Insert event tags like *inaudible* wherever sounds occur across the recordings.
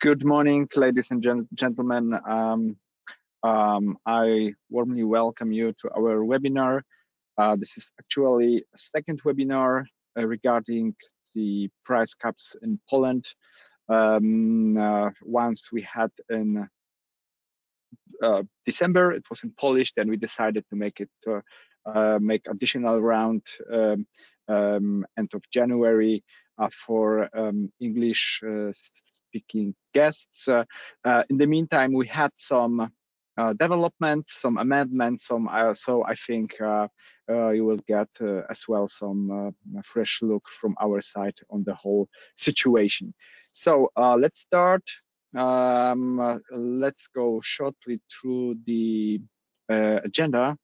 Good morning, ladies and gen gentlemen. Um, um, I warmly welcome you to our webinar. Uh, this is actually a second webinar uh, regarding the price caps in Poland. Um, uh, once we had in uh, December, it was in Polish, then we decided to make it uh, uh, make additional round um, um, end of January for um, English guests. Uh, uh, in the meantime, we had some uh, development, some amendments, some so I think you will get as well some fresh look from our side on the whole situation. So let's start. Um, let's go shortly through the agenda.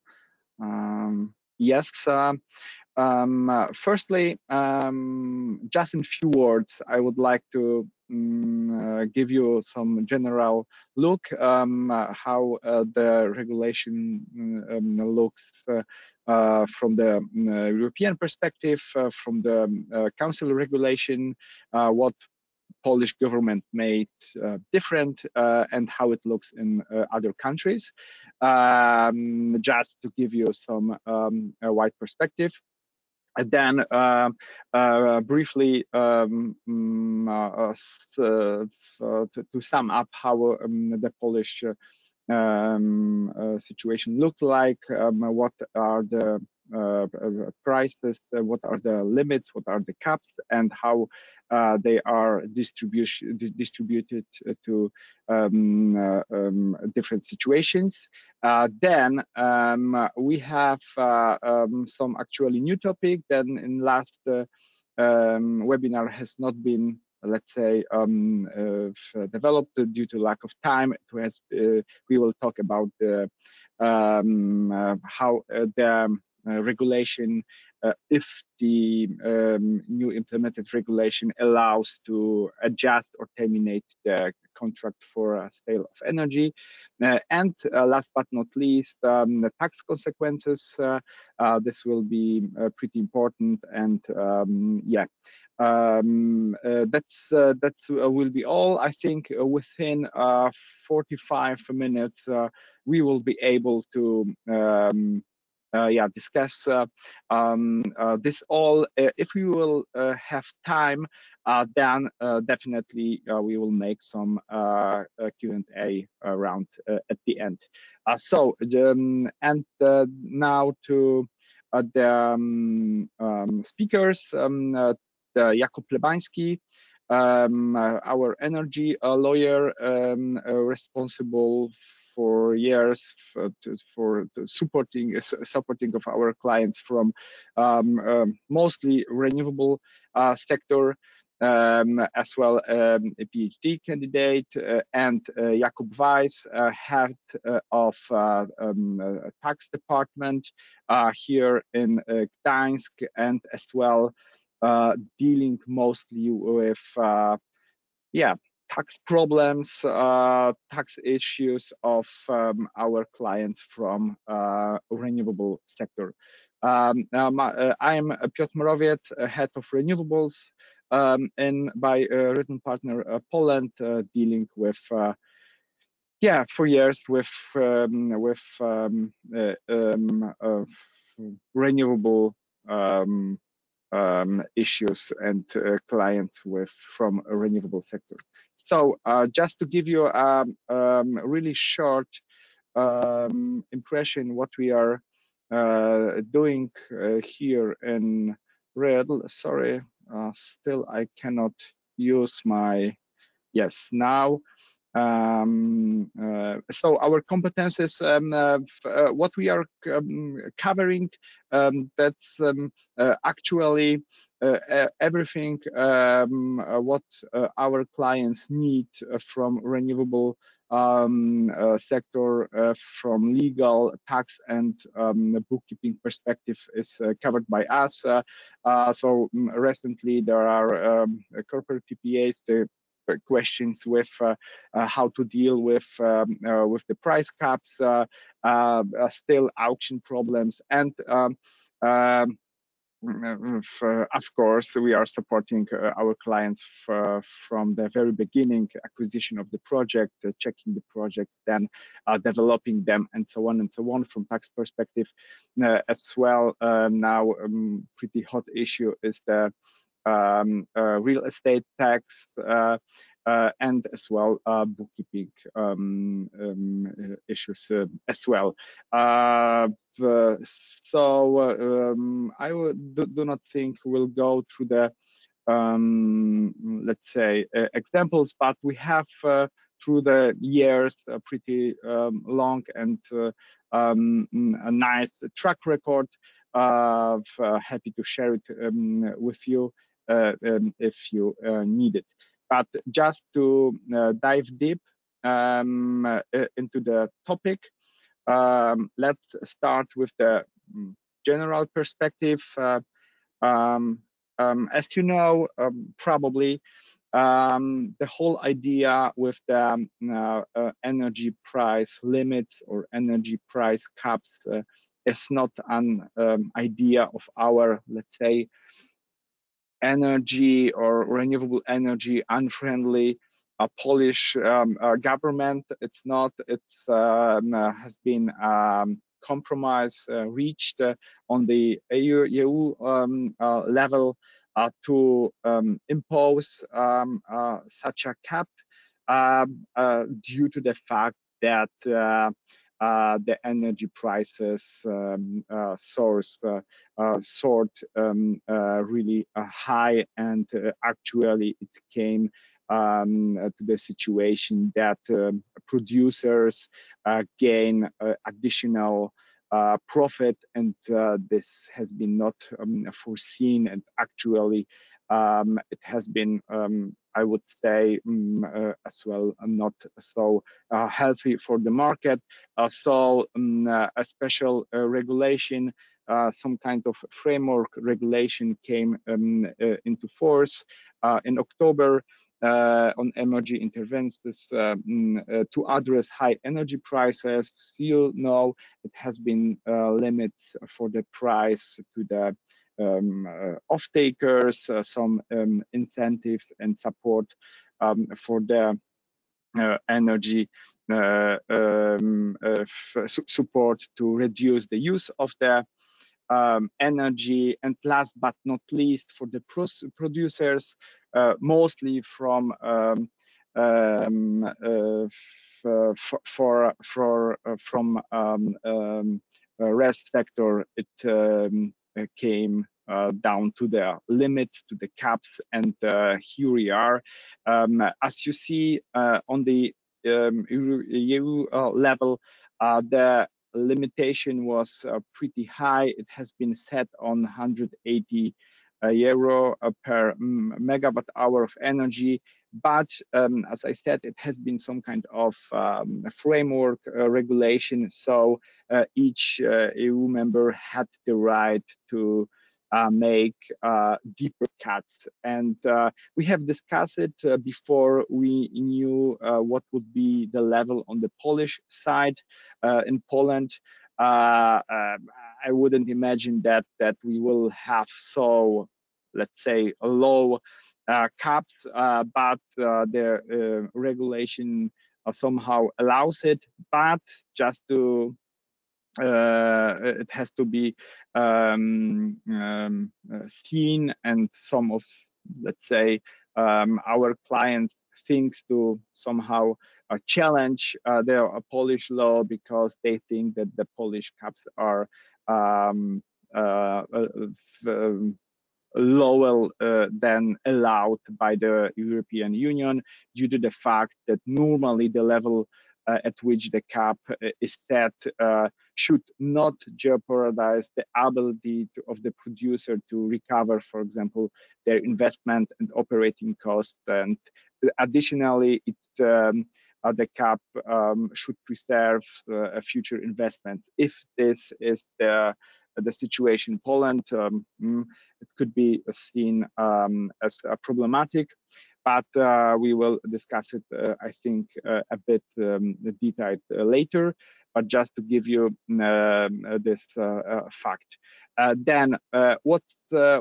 Um, yes, uh, um, uh, firstly, um, just in few words, I would like to um, uh, give you some general look um, uh, how uh, the regulation um, looks uh, from the European perspective, from the Council regulation, what Polish government made uh, different uh, and how it looks in uh, other countries. Um, just to give you some um, wide perspective. Then uh, uh, briefly um, mm, uh, to, to, sum up how um, the Polish um, situation looked like, um, what are the uh, prices, uh, what are the limits, what are the caps, and how uh, they are distribution distributed to um, um, different situations. then um, we have um, some actually new topic. Then in last um, webinar has not been let's say um, uh, developed due to lack of time has uh, we will talk about the um, uh, how the uh, regulation uh, if the um, new implemented regulation allows to adjust or terminate the contract for sale of energy. Uh, and uh, last but not least, um, the tax consequences. Uh, uh this will be pretty important. And um, yeah, um, that's that will be all. I think within 45 minutes, we will be able to um, uh, Uh, yeah, discuss uh, um, uh, this all. Uh, if we will uh, have time, then definitely we will make some Q&A round at the end. so, um, and now to the um, um speakers, um, Jakub Plebański, um, our energy lawyer um, responsible for years for, to, for supporting uh, supporting of our clients from um, um, mostly renewable uh, sector. Um, as well um, a PhD candidate uh, and uh, Jakub Wajs, uh, head uh, of um, tax department here in Gdańsk and as well dealing mostly with yeah tax problems, uh, tax issues of um, our clients from uh, renewable sector. Um, uh, I am Piotr Mrowiec, head of renewables um, and by Rödl & Partner Poland, dealing with yeah, for years with um, with um, uh, um, uh, renewable um, issues and uh, clients with from a renewable sector. So uh, just to give you a um, really short um, impression what we are uh, doing uh, here in Rödl. Sorry, uh, still I cannot use my, yes, now. Um, uh, so our competences, um, uh, what we are um, covering, um, that's um, actually uh, everything uh, what uh, our clients need from renewable um, uh, sector uh, from legal, tax, and um, bookkeeping perspective is uh, covered by us. so um, recently there are um, corporate PPAs. The questions with how to deal with um, with the price caps, still auction problems, and of course, we are supporting uh, our clients from the very beginning, acquisition of the project, uh, checking the projects, then uh, developing them, and so on and so on. From tax perspective, as well, now um, pretty hot issue is the um, real estate tax. Uh, and as well uh, bookkeeping um, um, issues uh, as well. so um, I do, do, not think we'll go through the um, let's say examples, but we have through the years a pretty um, long and um, a nice track record. Uh, happy to share it um, with you uh, um, if you uh, need it. But just to uh, dive deep um, uh, into the topic, um, let's start with the mm, general perspective. Uh, um, um, as you know, um, probably um, the whole idea with the uh, uh, energy price limits or energy price caps uh, is not an um, idea of our, let's say, energy or renewable energy unfriendly uh, Polish um, uh, government. It's not. It's um, uh, has been um, compromise uh, reached uh, on the EU, EU um, uh, level to um, impose um, such a cap due to the fact that uh, the energy prices um, uh, source uh, uh soared um, uh, really uh, high, and actually it came um, to the situation that um, producers gain additional profit, and this has been not um, foreseen, and actually um, it has been I would say um, uh, as well uh, not so uh, healthy for the market. Uh, so um, uh, a special uh, regulation, some kind of framework regulation came um, into force in October. on energy interventions um, to address high energy prices. You know, it has been limits for the price to the um, uh, off-takers, uh, some um, incentives and support um, for their uh, energy um, support to reduce the use of the um, energy. And last but not least for the producers uh, mostly from um, um, for, for, for from RES sector it uh, came uh, down to the limits, to the caps, and uh, here we are. Um, as you see on the um, EU level, the limitation was pretty high. It has been set on 180 euro per megawatt hour of energy. But um, as I said, it has been some kind of um, framework uh, regulation. So uh, each uh, EU member had the right to uh, make uh, deeper cuts. And uh, we have discussed it before we knew what would be the level on the Polish side in Poland. Um, I wouldn't imagine that that we will have so, let's say, low uh, caps, uh, but uh, the regulation somehow allows it. But just to it has to be um, um, seen, and some of let's say um, our clients thinks to somehow uh, challenge uh, their uh, Polish law because they think that the Polish caps are um, um lower uh, than allowed by the European Union due to the fact that normally the level uh, at which the cap uh, is set uh, should not jeopardize the ability to, of the producer to recover, for example, their investment and operating costs. And additionally, it um, uh, the cap um, should preserve uh, future investments. If this is the the situation in Poland, um, mm, it could be seen um, as uh, problematic, but uh, we will discuss it, uh, I think, uh, a bit um, detailed uh, later. but just to give you um, this fact. then what's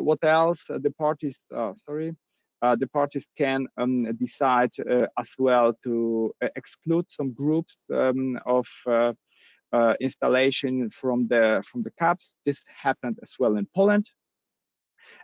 what else? The parties, sorry, uh, the parties can um, decide uh, as well to uh, exclude some groups um, of installation from the from the caps. This happened as well in Poland.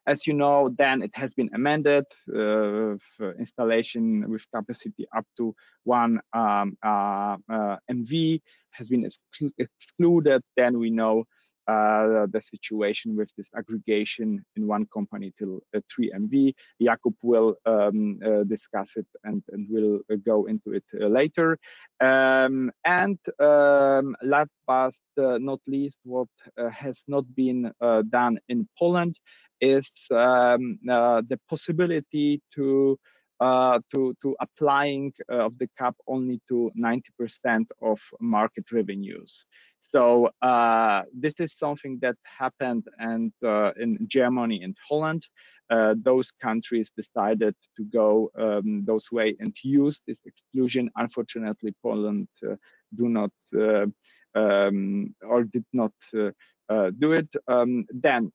As you know, then it has been amended uh, installation with capacity up to one um, uh, uh, MV has been exclu excluded. Then we know uh, the situation with this aggregation in one company till uh, 3 MV. Jakub will um, uh, discuss it and, and will uh, go into it uh, later. Um, and um, last but uh, not least, what has not been done in Poland is um, the possibility to uh, to to applying uh, of the cap only to 90% of market revenues. So uh, this is something that happened and uh, in Germany and Holland. Uh, those countries decided to go um, those way and use this exclusion. Unfortunately, Poland uh, do not uh, um, or did not uh, do it. Um, then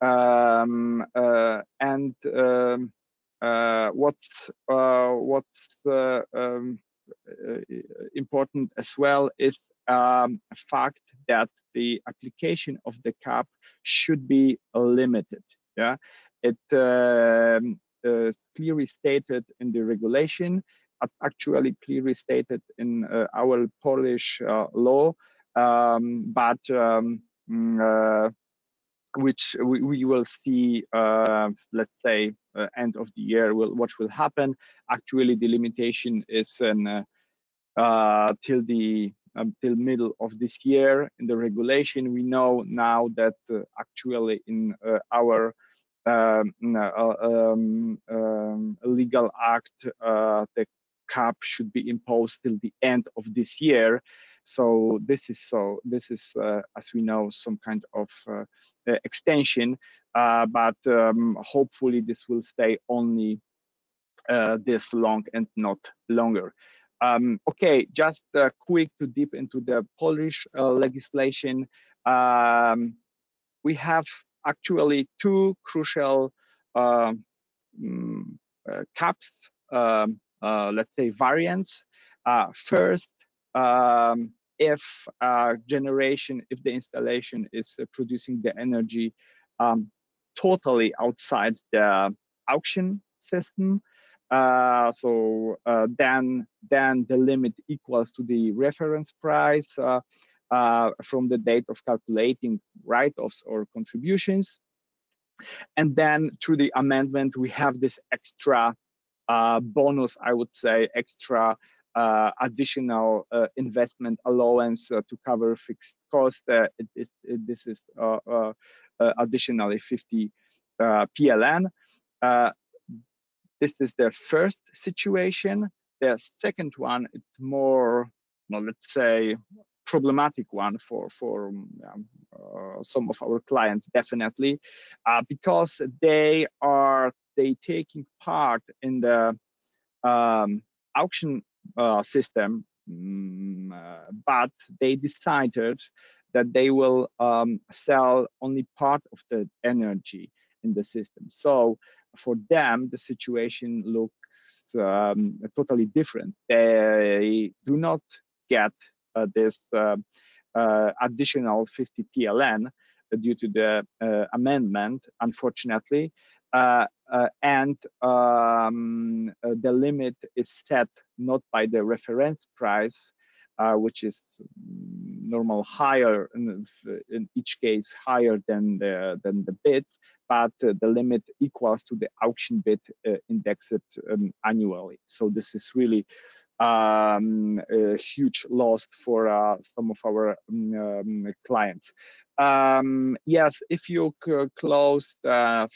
um, and um, what's what's um, important as well is um, fact that the application of the cap should be limited. Yeah, it um, clearly stated in the regulation. Actually, clearly stated in uh, our Polish uh, law, um, but um, mm, uh, which we, we, will see, uh, let's say, end of the year, will, what will happen. Actually, the limitation is uh, till the until middle of this year in the regulation. We know now that uh, actually in uh, our um, uh, um, um, legal act, uh, the cap should be imposed till the end of this year. So this is so this is uh, as we know some kind of uh, extension, but um, hopefully this will stay only this long and not longer. Um, okay, just uh, quick to deep into the Polish uh, legislation. Um, we have actually two crucial um, mm, uh, caps, um, uh, let's say variants. Uh, first, um, if generation, if the installation is uh, producing the energy um, totally outside the auction system, uh, so uh, then, then the limit equals to the reference price uh, uh from the date of calculating write-offs or contributions. And then through the amendment, we have this extra uh, bonus, I would say, extra uh, additional investment allowance to cover fixed costs. It, it, it, this is additionally 50 PLN. This is the first situation. The second one, it's more, well, let's say, problematic one for for um, uh, some of our clients definitely uh, because they are they taking part in the um, auction uh, system um, but they decided that they will um, sell only part of the energy in the system so for them, the situation looks um, totally different. They do not get uh, this uh, uh, additional 50 PLN due to the uh, amendment, unfortunately. Uh, uh, and um, the limit is set not by the reference price, which is normal higher in, in, each case higher than the than the bid, but uh, the limit equals to the auction bid uh, indexed um, annually. So this is really um, a huge loss for uh, some of our um, um clients. Um, yes, if you close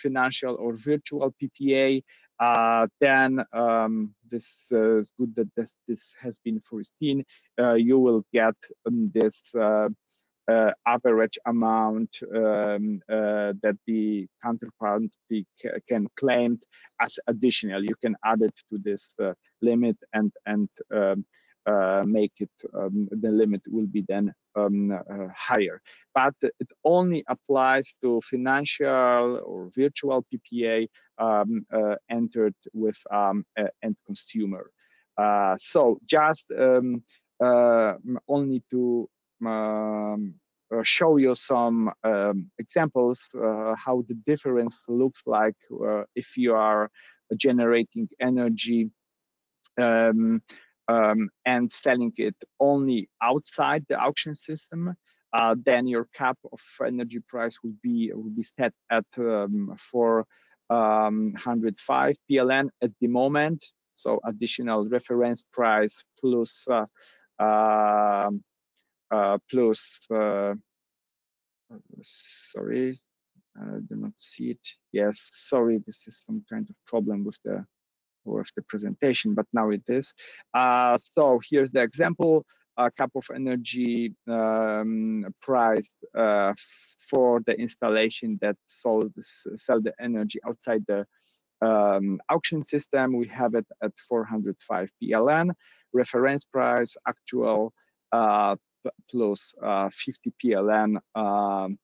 financial or virtual PPA, uh, then um, this uh, is good that this, this has been foreseen. Uh, you will get um, this uh, average amount um, uh, that the counterparty can claim as additional. You can add it to this uh, limit and and um, uh, make it um, the limit will be then um, uh, higher. But it only applies to financial or virtual PPA um, uh, entered with um, end consumer. Uh, so just um, uh, only to um, uh, show you some um, examples how the difference looks like if you are generating energy um, and selling it only outside the auction system, uh, then your cap of energy price will be will be set at um, 405 um, PLN at the moment. So additional reference price plus uh, um, uh, plus uh, sorry, I do not see it. Yes, sorry, this is some kind of problem with the with the presentation, but now it is. Uh, so here's the example, a cup of energy um, price uh, for the installation that sold sell the energy outside the um, auction system. We have it at 405 PLN. Reference price actual uh, plus, uh, 50 PLN. Um,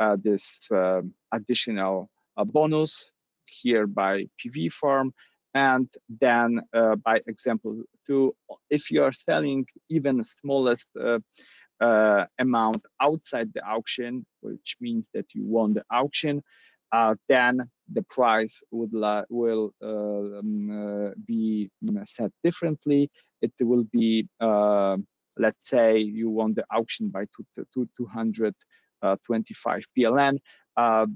uh, this uh, additional bonus here by PV farm and then uh, by example two, if you are selling even smallest uh, uh, amount outside the auction, which means that you won the auction, uh, then the price would will uh, um, uh, be set differently. It will be, let's say, you won the auction by two, two, 225 PLN,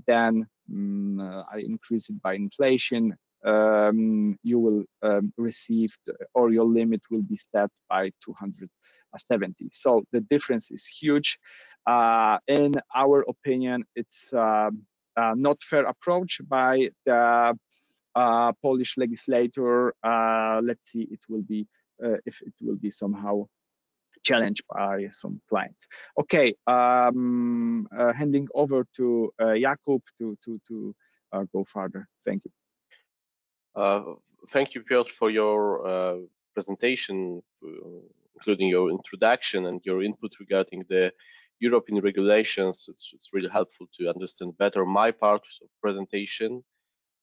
then um, I increase it by inflation um, you will um, receive or your limit will be set by 270. So the difference is huge. Uh, in our opinion, it's uh, uh, not fair approach by the uh, Polish legislator. Uh, let's see, it will be uh, if it will be somehow challenged by some clients. Okay, um, handing over to Jakub to to to go further. Thank you. Uh, thank you, Piotr, for your uh, presentation, uh, including your introduction and your input regarding the European regulations. It's, it's really helpful to understand better my part of presentation,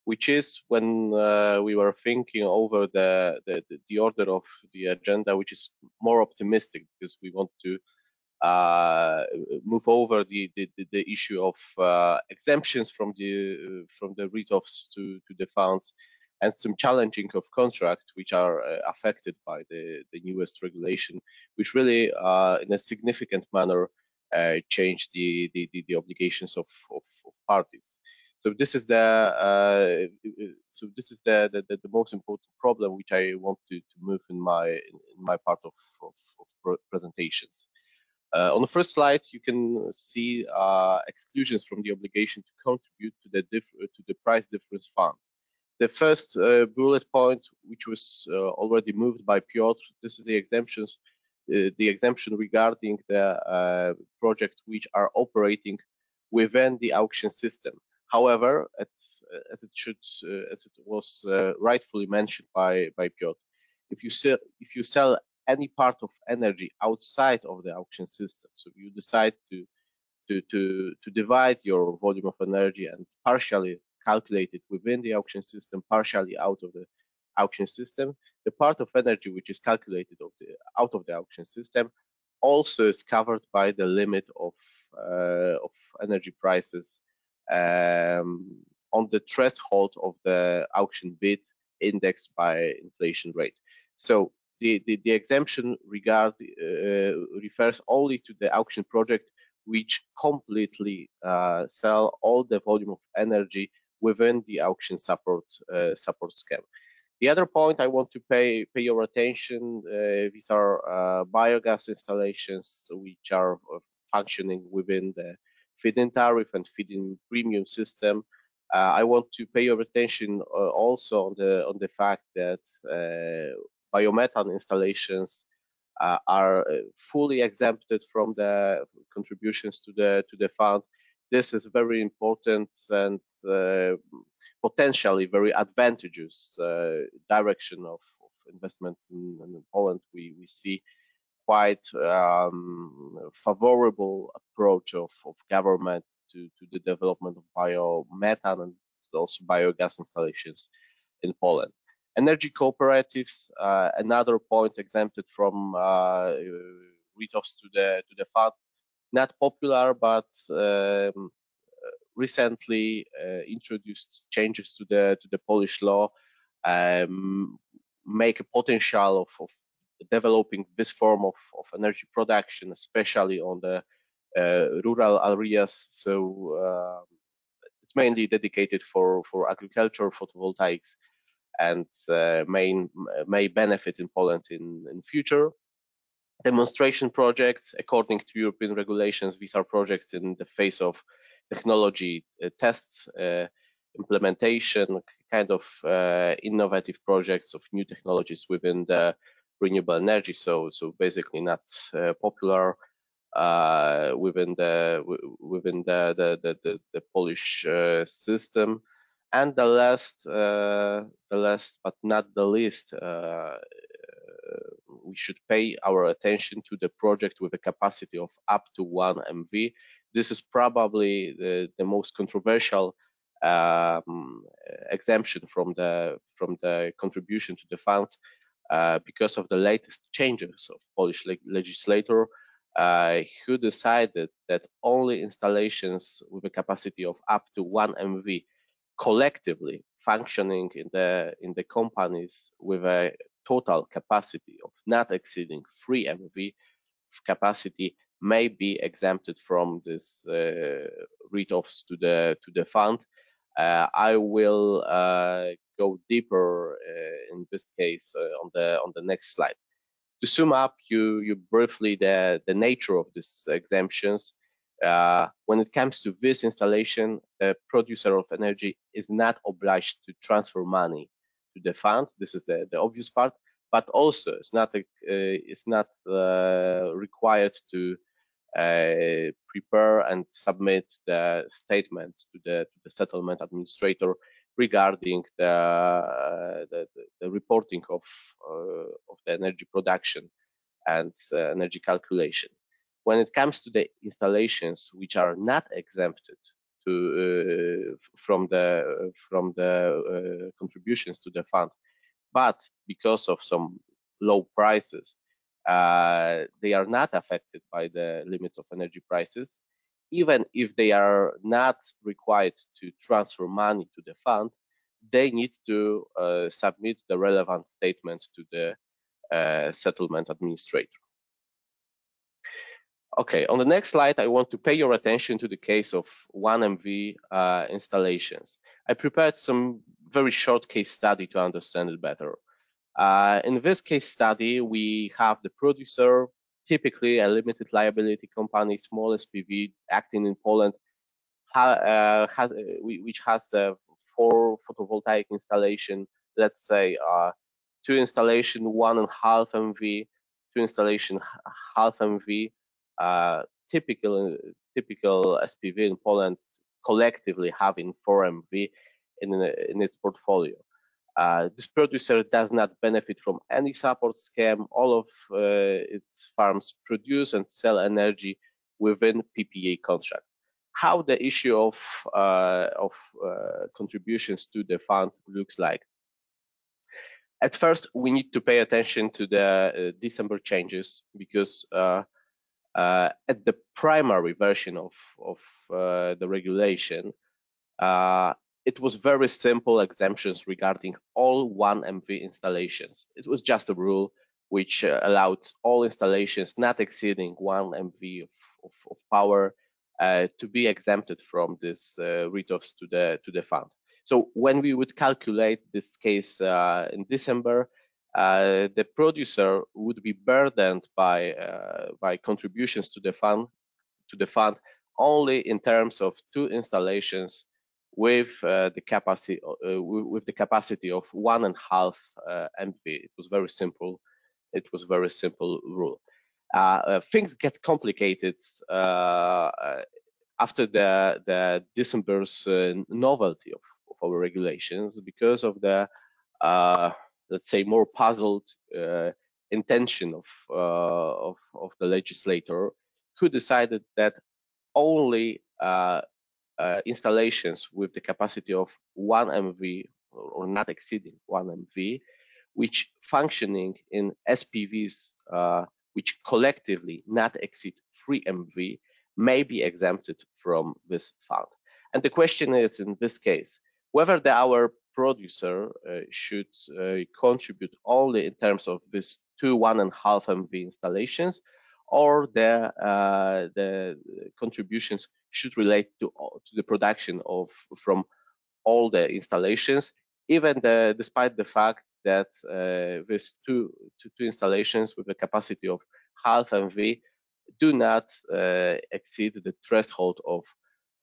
which is when uh, we were thinking over the, the, the order of the agenda, which is more optimistic because we want to uh, move over the, the, the issue of uh, exemptions from the from the write-offs to to the funds and some challenging of contracts which are uh, affected by the, the newest regulation, which really uh, in a significant manner uh, change the, the, the, obligations of, of, of, parties. So this is the uh, so this is the, the, the most important problem which I want to, to move in my in my part of, of, of presentations. Uh, on the first slide, you can see uh, exclusions from the obligation to contribute to the to the price difference fund. The first uh, bullet point, which was uh, already moved by Piotr, this is the exemptions, uh, the exemption regarding the uh, projects which are operating within the auction system. However, as it should, uh, as it was uh, rightfully mentioned by by Piotr, if you sell if you sell any part of energy outside of the auction system, so you decide to to to to divide your volume of energy and partially calculated within the auction system, partially out of the auction system. The part of energy which is calculated of the, out of the auction system also is covered by the limit of, uh, of energy prices um, on the threshold of the auction bid indexed by inflation rate. So the, the, the exemption regard uh, refers only to the auction project which completely uh, sell all the volume of energy within the auction support uh, support scheme. The other point I want to pay pay your attention, uh, these are uh, biogas installations which are functioning within the feed-in tariff and feed-in premium system. Uh, I want to pay your attention uh, also on the on the fact that uh, biomethane installations are fully exempted from the contributions to the to the fund this is a very important and uh, potentially very advantageous uh, direction of, of, investments in, in Poland, we, we see quite um, favorable approach of, of government to, to the development of biomethane and also biogas installations in Poland. Energy cooperatives, uh, another point exempted from uh, write-offs to the to the fund, not popular, but um, recently uh, introduced changes to the to the Polish law um, make a potential of, of, developing this form of, of energy production, especially on the uh, rural areas. So uh, it's mainly dedicated for for agriculture, photovoltaics, and uh, may may benefit in Poland in in future. Demonstration projects, according to European regulations, these are projects in the phase of technology uh, tests, uh, implementation, kind of uh, innovative projects of new technologies within the renewable energy. So, so basically not popular uh, within the within the the the, the, the Polish uh, system. And the last, uh, the last but not the least, we should pay our attention to the project with a capacity of up to one MV this is probably the, the most controversial um, exemption from the from the contribution to the funds uh, because of the latest changes of Polish leg legislator uh, who decided that only installations with a capacity of up to one MV collectively functioning in the in the companies with a total capacity of not exceeding 3 MV capacity may be exempted from this uh, write-offs to the to the fund. Uh, I will uh, go deeper in this case on the on the next slide. To sum up, you you briefly the the nature of these exemptions. Uh, when it comes to this installation, the producer of energy is not obliged to transfer money to the fund. This is the, the obvious part, but also it's not a, uh, it's not uh, required to uh, prepare and submit the statements to the, to the settlement administrator regarding the, uh, the, the, reporting of, uh, of the energy production and energy calculation. When it comes to the installations which are not exempted to, uh, from the from the uh, contributions to the fund, but because of some low prices uh, they are not affected by the limits of energy prices, even if they are not required to transfer money to the fund, they need to submit the relevant statements to the settlement administrator. Okay, on the next slide, I want to pay your attention to the case of 1MV uh, installations. I prepared some very short case study to understand it better. Uh, in this case study, we have the producer, typically a limited liability company, small SPV acting in Poland, uh, has, uh, which has four photovoltaic installation, let's say uh, two installation, one and half MV, two installation, half MV. Uh, typical typical SPV in Poland collectively having four MV in, in its portfolio. Uh, this producer does not benefit from any support scheme. All of uh, its farms produce and sell energy within PPA contract. How the issue of uh, of uh, contributions to the fund looks like. At first, we need to pay attention to the uh, December changes because uh, at the primary version of of the regulation, it was very simple exemptions regarding all 1MV installations. It was just a rule which uh, allowed all installations not exceeding 1 MV of, of, of power uh, to be exempted from this uh, to the to the fund. So when we would calculate this case uh, in December, uh, the producer would be burdened by uh, by contributions to the fund to the fund only in terms of two installations with uh, the capacity uh, with the capacity of one and a half uh, MV. It was very simple. It was a very simple rule. Uh, things get complicated after the the December's novelty of, of our regulations because of the let's say, more puzzled uh, intention of, uh, of, of the legislator, who decided that only uh, installations with the capacity of 1 MV or not exceeding 1 MV, which functioning in SPVs which collectively not exceed 3 MV may be exempted from this fund. And the question is in this case, whether the, our producer uh, should uh, contribute only in terms of this two one and half MV installations, or the uh, the contributions should relate to to the production of from all the installations, even the, despite the fact that uh, these two, two, two installations with a capacity of half MV do not uh, exceed the threshold of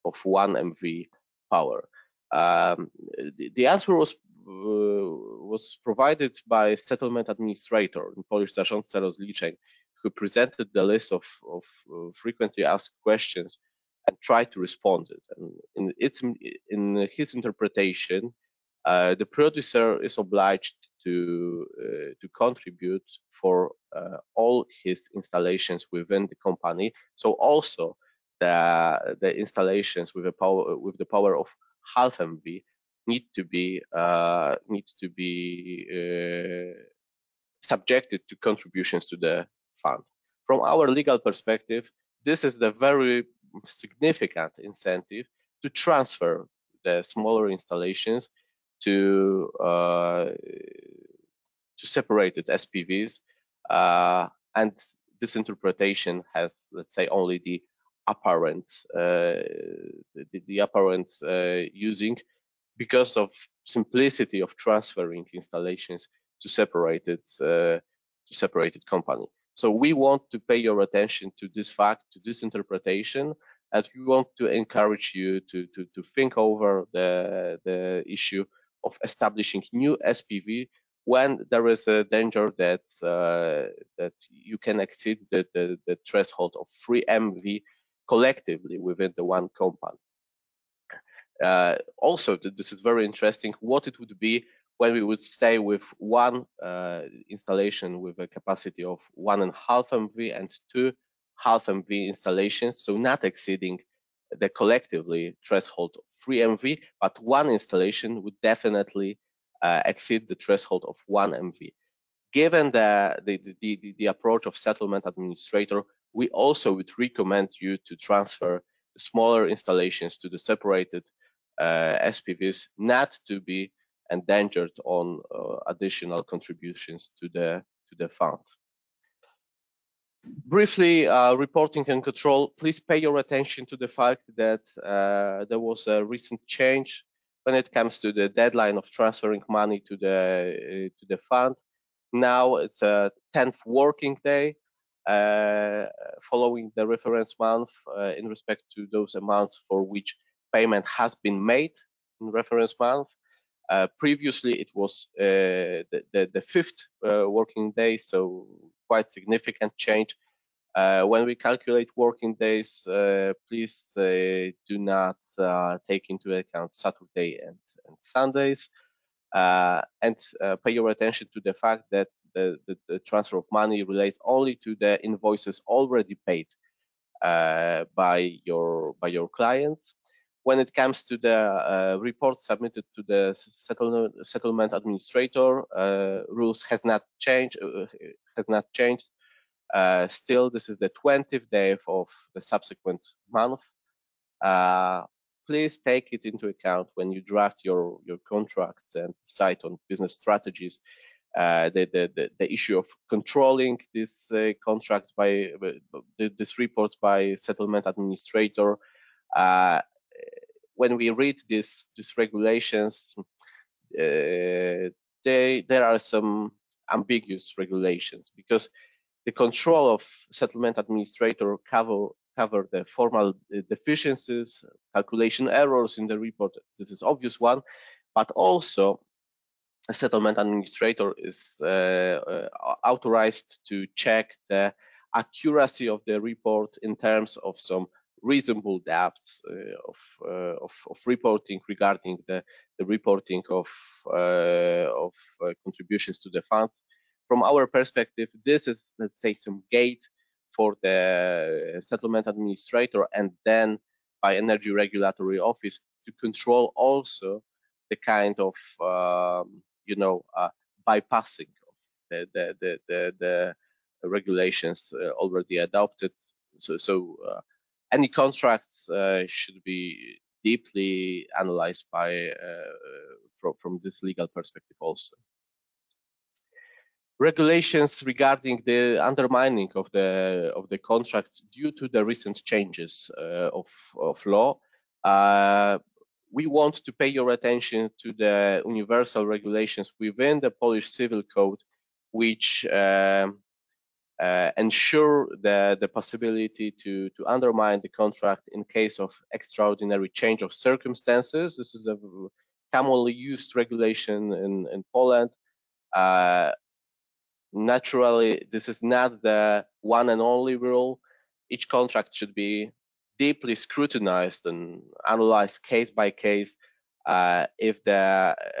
of one MV power. Um, the, the, answer was uh, was provided by settlement administrator in Polish Zarządca Rozliczeń, who presented the list of, of uh, frequently asked questions and tried to respond it. And in its in his interpretation, uh, the producer is obliged to uh, to contribute for uh, all his installations within the company. So also the the installations with a power with the power of half MV need to be uh, need to be uh, subjected to contributions to the fund. From our legal perspective, this is the very significant incentive to transfer the smaller installations to uh, to separated SPVs, uh, and this interpretation has, let's say, only the apparent uh, the, the, apparent uh, using because of simplicity of transferring installations to separated uh, to separated company. So we want to pay your attention to this fact, to this interpretation, and we want to encourage you to to, to think over the the issue of establishing new SPV when there is a danger that uh, that you can exceed the, the, the, threshold of 3 MV collectively within the one company. Uh, also, this is very interesting, what it would be when we would stay with one uh, installation with a capacity of one and a half MV and two half MV installations, so not exceeding the collectively threshold of 3 MV, but one installation would definitely uh, exceed the threshold of 1 MV. Given the, the, the, the, approach of settlement administrator, we also would recommend you to transfer smaller installations to the separated uh, SPVs, not to be endangered on uh, additional contributions to the to the fund. Briefly, uh, reporting and control, please pay your attention to the fact that uh, there was a recent change when it comes to the deadline of transferring money to the uh, to the fund. Now it's a 10th working day following the reference month uh, in respect to those amounts for which payment has been made in reference month. Uh, previously, it was uh, the, the, the, fifth uh, working day, so quite significant change. Uh, when we calculate working days, uh, please uh, do not take into account Saturday and, and Sundays. and pay your attention to the fact that the, the, the, transfer of money relates only to the invoices already paid by your by your clients when it comes to the uh, reports submitted to the settlement, settlement administrator, uh, rules has not changed. Uh, has not changed. Uh, still, this is the 20th day of the subsequent month. Uh, please take it into account when you draft your your contracts and decide on business strategies. Uh, the, the, the issue of controlling these contracts by these reports by settlement administrator when we read these these regulations, uh, they there are some ambiguous regulations because the control of settlement administrator cover cover the formal uh, deficiencies, calculation errors in the report. This is obvious one, but also a settlement administrator is uh, uh, authorized to check the accuracy of the report in terms of some reasonable depths of, of, of reporting regarding the the reporting of of contributions to the fund. From our perspective, this is let's say some gate for the settlement administrator and then by energy regulatory office to control also the kind of um, you know uh, bypassing the the the, the, the regulations uh, already adopted. So so uh, any contracts should be deeply analyzed by from from this legal perspective also regulations regarding the undermining of the of the contracts due to the recent changes uh, of, of law. Uh, we want to pay your attention to the universal regulations within the Polish Civil Code, which uh, uh ensure the, the possibility to, to undermine the contract in case of extraordinary change of circumstances. This is a commonly used regulation in, in Poland. Uh, naturally, this is not the one and only rule. Each contract should be deeply scrutinized and analyzed case by case uh, if the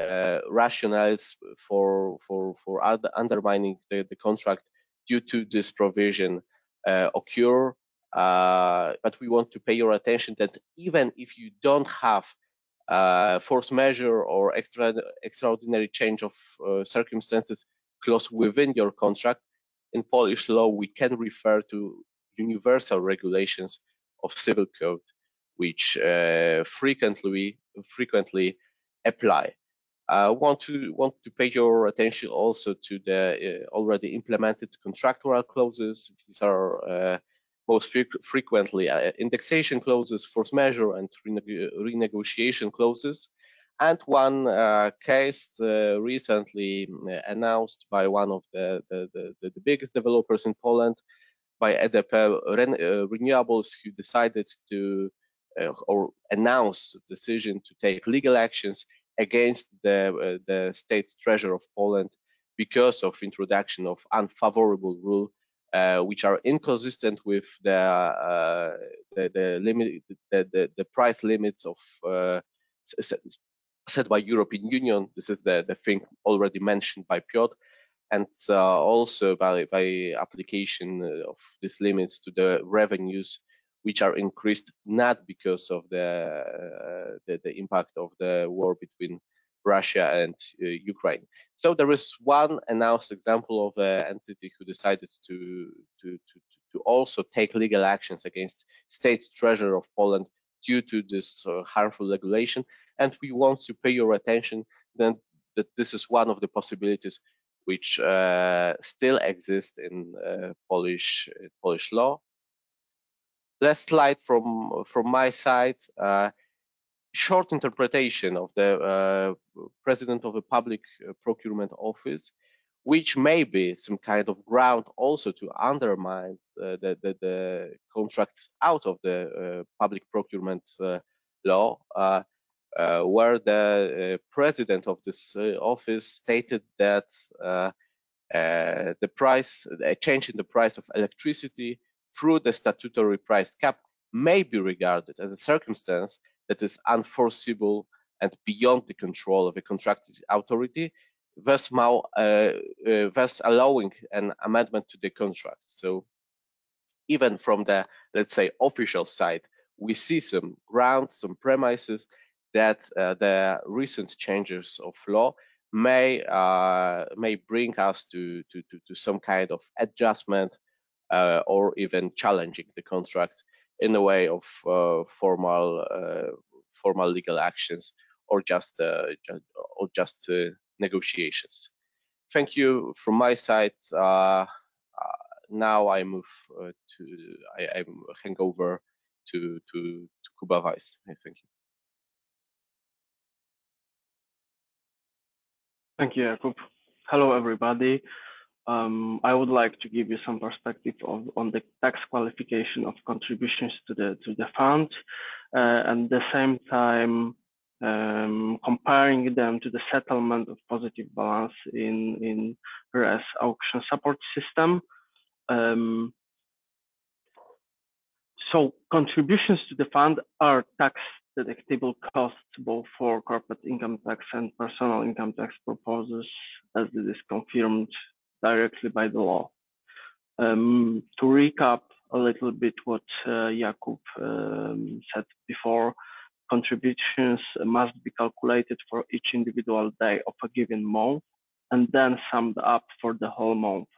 uh, rationales for for for undermining the, the contract due to this provision uh, occur. Uh, but we want to pay your attention that even if you don't have uh, force majeure or extra extraordinary change of uh, circumstances clause within your contract, in Polish law, we can refer to universal regulations of civil code, which uh, frequently frequently apply. I want to want to pay your attention also to the uh, already implemented contractual clauses. These are uh, most frequently uh, indexation clauses, force majeure, and rene renegotiation clauses. And one uh, case uh, recently announced by one of the, the, the, the biggest developers in Poland, by EDP Ren Renewables, who decided to or announced decision to take legal actions against the, the state treasurer of Poland because of introduction of unfavorable rule uh, which are inconsistent with the uh, the, the limit the, the, the price limits of uh, set by European Union. This is the, the thing already mentioned by Piotr. And uh, also by, by application of these limits to the revenues, which are increased not because of the, uh, the, the, impact of the war between Russia and uh, Ukraine. So there is one announced example of an entity who decided to, to, to, to also take legal actions against state treasurer of Poland due to this uh, harmful regulation and we want to pay your attention then that this is one of the possibilities which uh, still exist in uh, Polish Polish law. Last slide from from my side. Uh, short interpretation of the uh, president of the public procurement office, which may be some kind of ground also to undermine the, the, the contracts out of the uh, public procurement uh, law. Uh, where the uh, president of this uh, office stated that the price, a change in the price of electricity through the statutory price cap may be regarded as a circumstance that is unforeseeable and beyond the control of a contracting authority, thus, uh, uh, thus allowing an amendment to the contract. So even from the, let's say, official side, we see some grounds, some premises that uh, the recent changes of law may uh, may bring us to, to, to, to, some kind of adjustment uh, or even challenging the contracts in the way of uh, formal uh, formal legal actions or just uh, or just negotiations. Thank you from my side. now I move to I, I hand over to to, to Kuba Wajs. Thank you. Thank you, Jakub. Hello, everybody. Um, I would like to give you some perspective of, on the tax qualification of contributions to the to the fund, uh, and at the same time um, comparing them to the settlement of positive balance in in RES auction support system. Um, so contributions to the fund are tax deductible costs both for corporate income tax and personal income tax purposes as it is confirmed directly by the law. Um, to recap a little bit what uh, Jakub um, said before, contributions must be calculated for each individual day of a given month and then summed up for the whole month.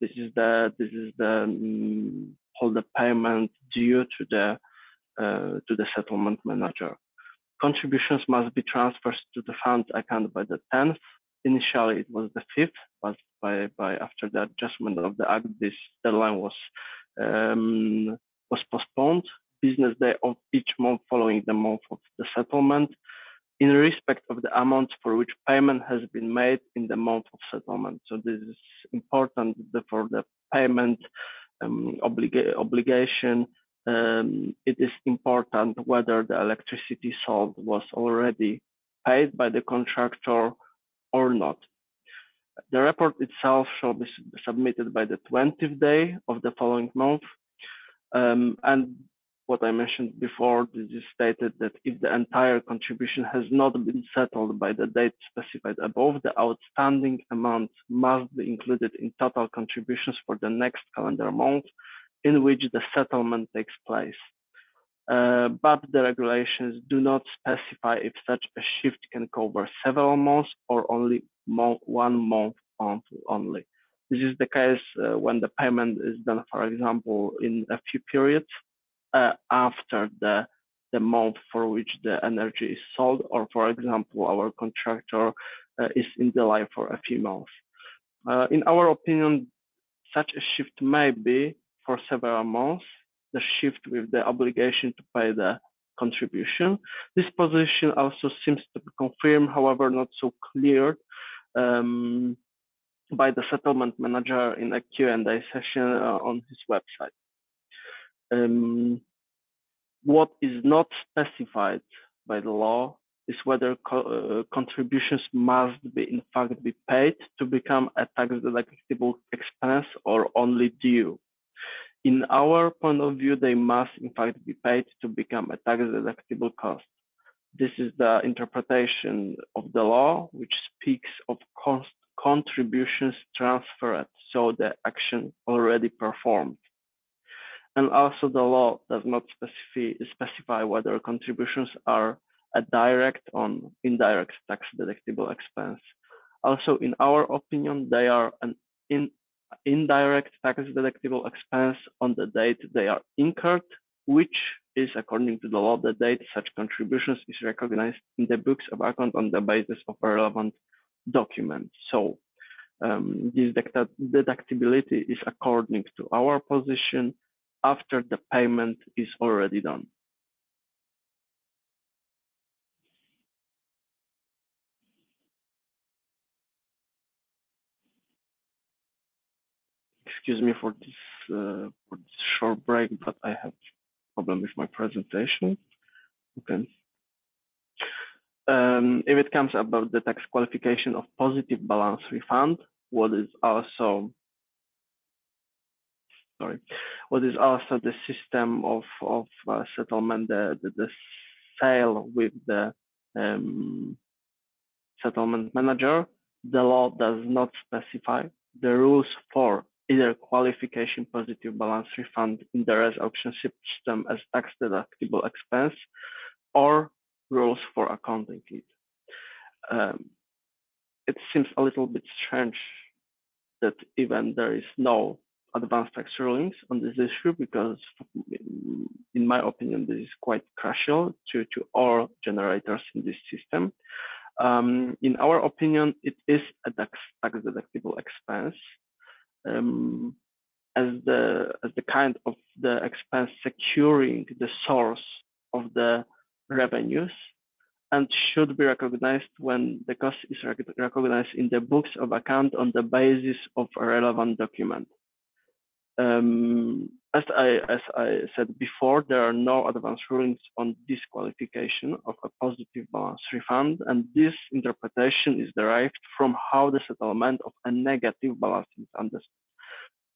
This is the this is the um, whole the payment due to the to the settlement manager. Contributions must be transferred to the fund account by the 10th. Initially, it was the 5th, but by, by after the adjustment of the act, this deadline was um, was postponed. Business day of each month following the month of the settlement, in respect of the amount for which payment has been made in the month of settlement. So this is important for the payment um, obliga obligation um, it is important whether the electricity sold was already paid by the contractor or not. The report itself shall be submitted by the 20th day of the following month. Um, and what I mentioned before, this is stated that if the entire contribution has not been settled by the date specified above, the outstanding amount must be included in total contributions for the next calendar month in which the settlement takes place. Uh, but the regulations do not specify if such a shift can cover several months or only one month only. This is the case uh, when the payment is done, for example, in a few periods uh, after the the month for which the energy is sold, or for example, our contractor uh, is in delay for a few months. Uh, in our opinion, such a shift may be for several months, the shift with the obligation to pay the contribution. This position also seems to be confirmed, however, not so clear um, by the settlement manager in a Q&A session uh, on his website. Um, what is not specified by the law is whether co uh, contributions must be in fact be paid to become a tax deductible expense or only due. In our point of view, they must in fact be paid to become a tax deductible cost. This is the interpretation of the law, which speaks of cost contributions transferred, so the action already performed. And also the law does not specify, specify whether contributions are a direct or indirect tax deductible expense. Also, in our opinion, they are an in, indirect tax deductible expense on the date they are incurred, which is, according to the law, the date such contributions is recognized in the books of account on the basis of a relevant document. So um, this deductibility is according to our position after the payment is already done. Excuse me for this uh, for this short break, but I have problem with my presentation. Okay. Um, if it comes about the tax qualification of positive balance refund, what is also sorry, what is also the system of of uh, settlement, the, the, the sale with the um, settlement manager. The law does not specify the rules for either qualification positive balance refund in the res auction system as tax deductible expense or rules for accounting it. Um, it seems a little bit strange that even there is no advanced tax rulings on this issue because in my opinion this is quite crucial to, to all generators in this system. Um, in our opinion, it is a tax, tax deductible expense um, as the as the kind of the expense securing the source of the revenues and should be recognized when the cost is rec recognized in the books of account on the basis of a relevant document. Um, as I as I said before, there are no advance rulings on disqualification of a positive balance refund, and this interpretation is derived from how the settlement of a negative balance is understood.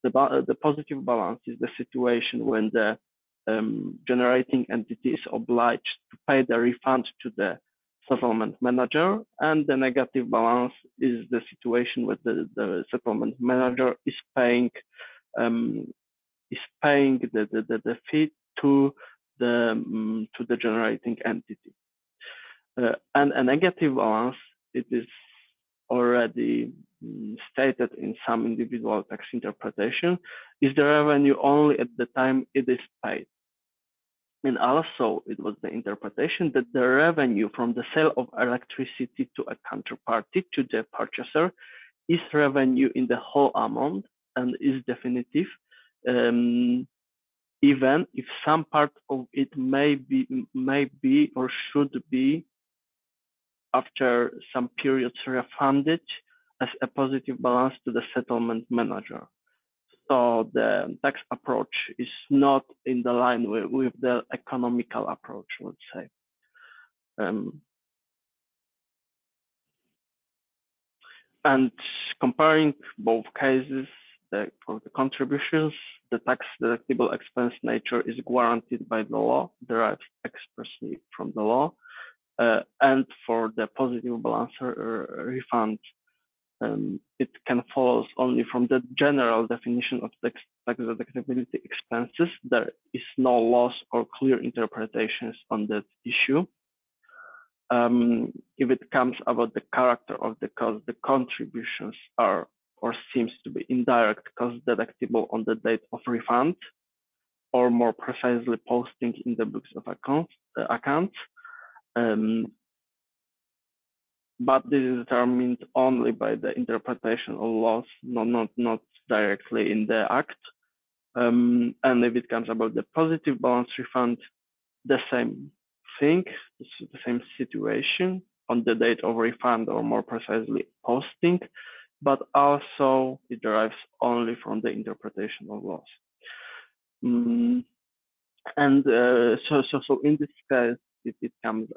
The, the positive balance is the situation when the um, generating entity is obliged to pay the refund to the settlement manager and the negative balance is the situation where the, the settlement manager is paying um, is paying the, the, the, the, fee to the um, to the generating entity. Uh, and a negative balance it is already mm, stated in some individual tax interpretation is the revenue only at the time it is paid. And also, it was the interpretation that the revenue from the sale of electricity to a counterparty to the purchaser is revenue in the whole amount and is definitive, um, even if some part of it may be, may be or should be after some periods refunded as a positive balance to the settlement manager. So the tax approach is not in the line with, with the economical approach, let's say. Um, and comparing both cases, for the contributions, the tax deductible expense nature is guaranteed by the law, derives expressly from the law. Uh, and for the positive balance refund, um, it can follow only from the general definition of tax, tax deductibility expenses. There is no loss or clear interpretations on that issue. Um, if it comes about the character of the cost, the contributions are or seems to be indirect cost deductible on the date of refund, or more precisely posting in the books of accounts. Uh, accounts. Um, but this is determined only by the interpretation of laws, not not not directly in the act. Um, and if it comes about the positive balance refund, the same thing, the same situation on the date of refund, or more precisely posting, but also it derives only from the interpretation of laws. Mm, and uh, so so so in this case, it, it comes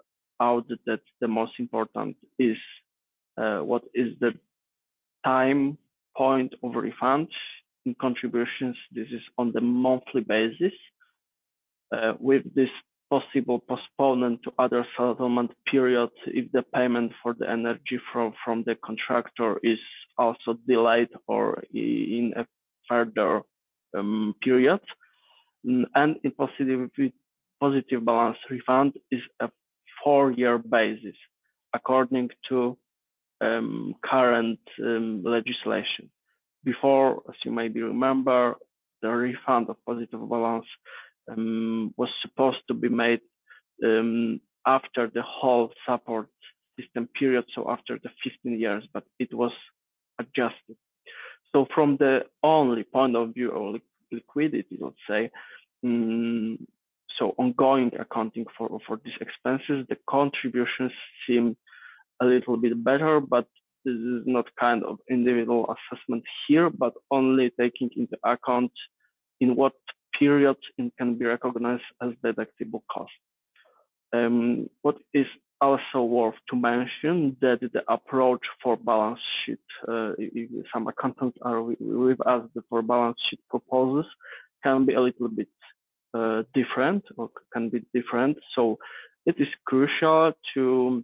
out that the most important is uh, what is the time point of refund in contributions. This is on the monthly basis. Uh, with this possible postponement to other settlement periods if the payment for the energy from, from the contractor is also delayed or in a further um, period. Mm, and in positive, positive balance refund is a four-year basis, according to um, current um, legislation. Before, as you maybe remember, the refund of positive balance um, was supposed to be made um, after the whole support system period, so after the 15 years, but it was adjusted. So from the only point of view of liquidity, let's say, um, so ongoing accounting for, for these expenses, the contributions seem a little bit better, but this is not kind of individual assessment here, but only taking into account in what period it can be recognized as deductible cost. Um, what is also worth to mention that the approach for balance sheet, uh, some accountants are with us for balance sheet proposals can be a little bit uh, different or can be different. So it is crucial to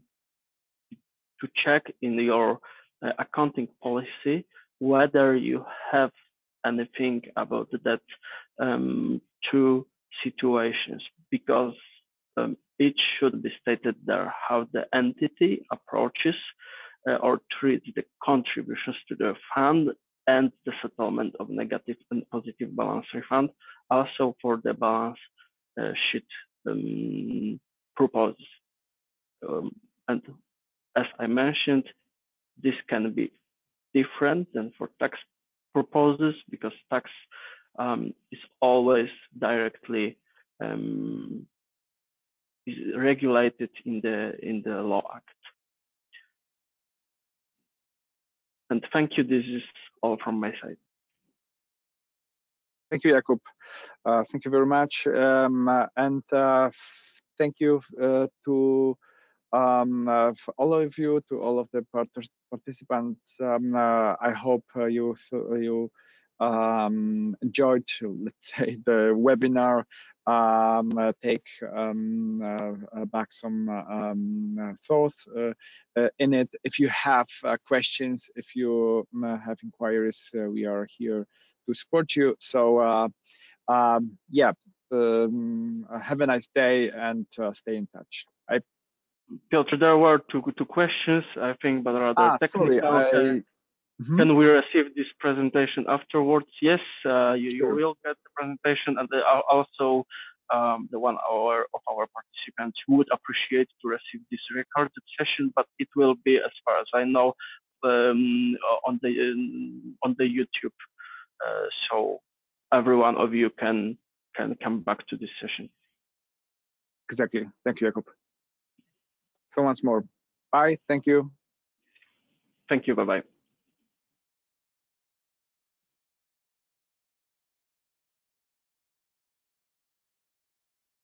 to check in your uh, accounting policy whether you have anything about that um, two situations because um, it should be stated there how the entity approaches uh, or treats the contributions to the fund and the settlement of negative and positive balance refund also for the balance uh, sheet um. Um, and as I mentioned, this can be different than for tax proposals because tax um, is always directly um, regulated in the in the law act. And thank you. This is all from my side. Thank you, Jakub. Uh, thank you very much. Um, uh, and uh, thank you uh, to um, uh, all of you, to all of the participants. Um, uh, I hope you you um, enjoyed, let's *laughs* say, the webinar. Um, uh, take um, uh, back some um, thought in it. If you have questions, if you have inquiries, we are here to support you. So um, yeah, um, have a nice day and stay in touch. I Piotr, there were two two questions, I think, but rather ah, technical. Sorry, I, Mm -hmm. Can we receive this presentation afterwards? Yes, uh, you, sure. you, will get the presentation and the, also um, the one hour of our participants would appreciate to receive this recorded session, but it will be, as far as I know, um, on the on the YouTube. Uh, so every one of you can can come back to this session. Exactly. Thank you, Jakub. So once more, bye. Thank you. Thank you. Bye bye.